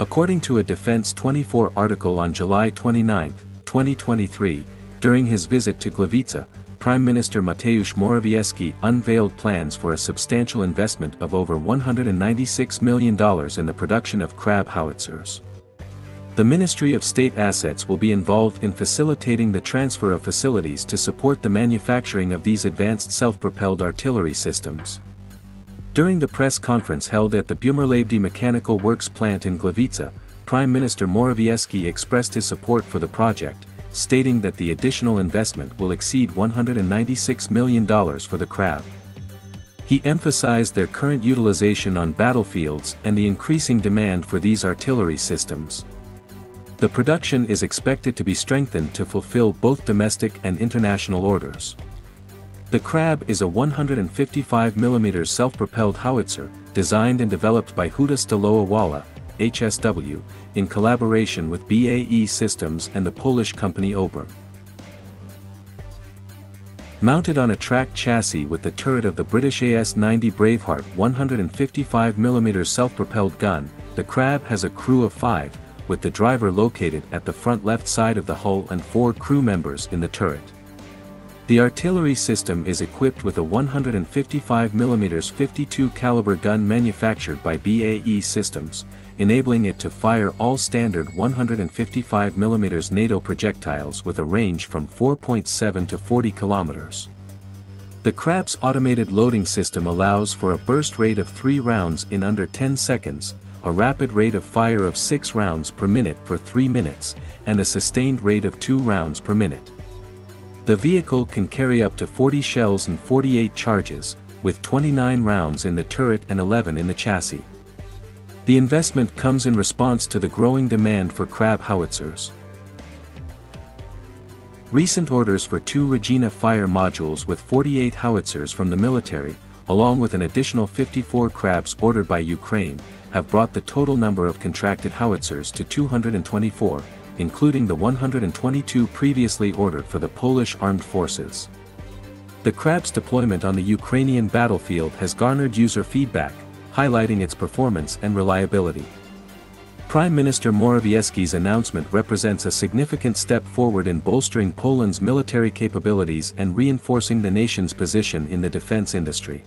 According to a Defense 24 article on July 29, 2023, during his visit to Gliwice, Prime Minister Mateusz Morawiecki unveiled plans for a substantial investment of over $196 million in the production of Krab howitzers. The Ministry of State Assets will be involved in facilitating the transfer of facilities to support the manufacturing of these advanced self-propelled artillery systems. During the press conference held at the Bumar-Łabędy Mechanical Works plant in Gliwice, Prime Minister Morawiecki expressed his support for the project, stating that the additional investment will exceed $196 million for the Krab. He emphasized their current utilization on battlefields and the increasing demand for these artillery systems. The production is expected to be strengthened to fulfill both domestic and international orders. The Krab is a 155mm self-propelled howitzer, designed and developed by Huta Stalowa Wola, HSW, in collaboration with BAE Systems and the Polish company OBRUM. Mounted on a tracked chassis with the turret of the British AS-90 Braveheart 155mm self-propelled gun, the Krab has a crew of five, with the driver located at the front left side of the hull and four crew members in the turret. The artillery system is equipped with a 155mm 52 caliber gun manufactured by BAE Systems, enabling it to fire all standard 155mm NATO projectiles with a range from 4.7 to 40 kilometers. The Krab's automated loading system allows for a burst rate of 3 rounds in under 10 seconds, a rapid rate of fire of 6 rounds per minute for 3 minutes, and a sustained rate of 2 rounds per minute. The vehicle can carry up to 40 shells and 48 charges, with 29 rounds in the turret and 11 in the chassis. The investment comes in response to the growing demand for Krab howitzers. Recent orders for two Regina fire modules with 48 howitzers from the military, along with an additional 54 Krabs ordered by Ukraine, have brought the total number of contracted howitzers to 224, including the 122 previously ordered for the Polish armed forces. The Krab's deployment on the Ukrainian battlefield has garnered user feedback, highlighting its performance and reliability. Prime Minister Morawiecki's announcement represents a significant step forward in bolstering Poland's military capabilities and reinforcing the nation's position in the defense industry.